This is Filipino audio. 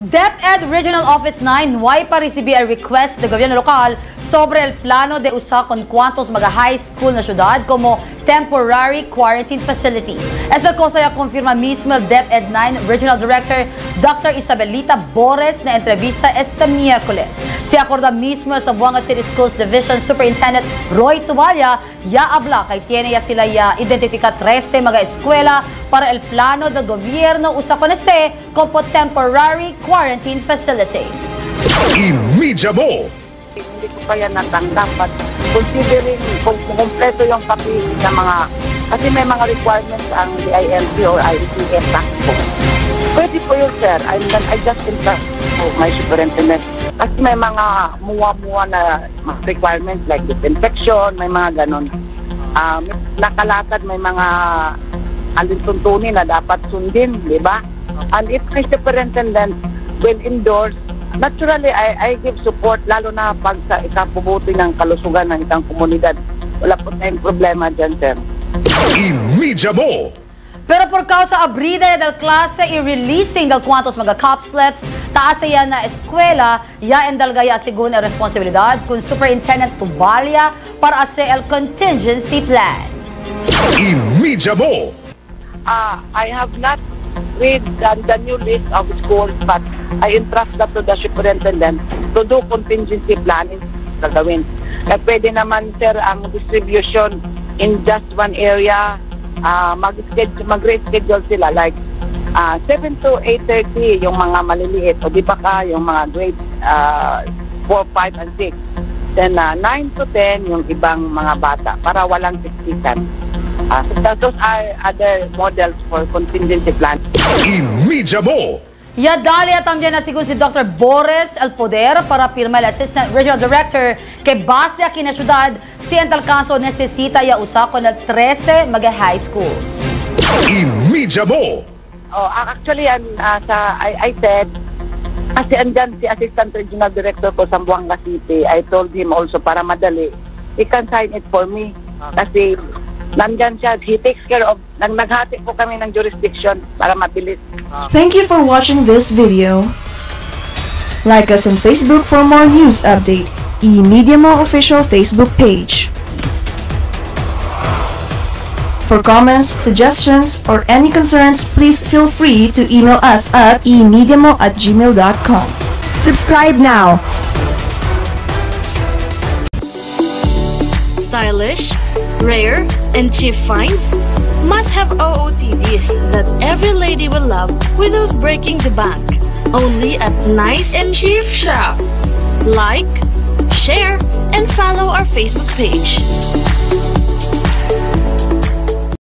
DepEd Regional Office 9 why pa recibe a request ng gobyerno lokal sobre el plano de usa con cuantos mga high school na syudad como temporary quarantine facility. Esa cosa ya confirma mismo el DepEd 9 Regional Director Dr. Isabelita Bores na entrevista este miércoles. Si acorda mismo sa Buanga City Schools Division Superintendent Roy Tubalya, ya habla kay tiene ya sila ya identifica 13 mga eskwela para el plano del gobierno usa con este como temporary quarantine facility. Imidya mo! hindi ko pa yan natanggap but considering kung kumpleto yung papel ng mga kasi may mga requirements ang DILP or IETF tax po. Pwede po yun, sir. I, I just entrust to my superintendent. Kasi may mga muwa-muwa na requirements like disinfection, may mga ganon. Um, nakalatag may mga alintuntunin na dapat sundin, di ba? And if my superintendent will endorse Naturally, I, I give support lalo na pag sa ikabubuti ng kalusugan ng isang komunidad. Wala po tayong problema dyan, sir. Imidya mo! Pero por causa abrida del clase y releasing del cuantos mga capslets, taas ya na eskwela, ya endalgaya según a responsibilidad kun Superintendent Tubalia para hacer el contingency plan. Imidya mo! Uh, I have not read the, the new list of schools but I entrust that to the superintendent to do contingency planning gagawin. Eh, pwede naman, sir, ang distribution in just one area, uh, mag-schedule, mag-reschedule sila like uh, 7 to 8.30 yung mga maliliit o di ba ka yung mga grade uh, 4, 5, and 6. Then uh, 9 to 10 yung ibang mga bata para walang siksikan. Uh, those are other models for contingency plan. Imidya! Ya dalia también na según si Dr. Boris El Poder para firma el Assistant Regional Director que base aquí na syudad, si en tal caso necesita ya usa con el 13 mga high schools. Imidya mo! Oh, actually, um, uh, sa, I, I said, kasi andyan si Assistant Regional Director ko sa Buanga City, I told him also para madali, he can sign it for me. Kasi nandyan siya, he takes care of, nag naghati po kami ng jurisdiction para mabilis. Thank you for watching this video. Like us on Facebook for more news update. eMediamo official Facebook page. For comments, suggestions, or any concerns, please feel free to email us at emediamo at gmail.com. Subscribe now. Stylish, rare, and cheap finds? Must have OOTDs that every lady will love without breaking the bank. Only at Nice and Cheap Shop. Like, share, and follow our Facebook page.